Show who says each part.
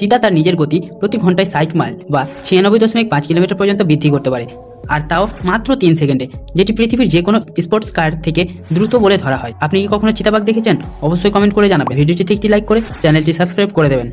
Speaker 1: চিতা তার নিজের গতি প্রতি ঘন্টায় ষাট মাইল বা ছিয়ানব্বই দশমিক পাঁচ কিলোমিটার পর্যন্ত বৃদ্ধি করতে পারে। আর তাও মাত্র তিন সেকেন্ডে, যেটি পৃথিবীর যে কোনো স্পোর্টস কার থেকে দ্রুত বলে ধরা হয়। আপনি কি কখনো চিতাবাঘ দেখেছেন? অবশ্যই কমেন্ট করে জানাবেন। ভিডিওটিতে একটি লাইক করে চ্যানেলটি সাবস্ক্রাইব করে দেবেন।